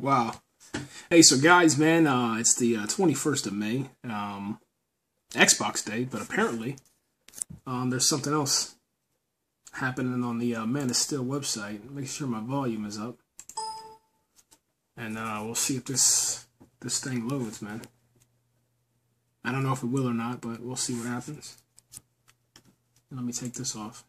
Wow. Hey, so guys, man, uh, it's the uh, 21st of May, um, Xbox Day, but apparently um, there's something else happening on the uh, Man of Steel website. Make sure my volume is up, and uh, we'll see if this this thing loads, man. I don't know if it will or not, but we'll see what happens. Let me take this off.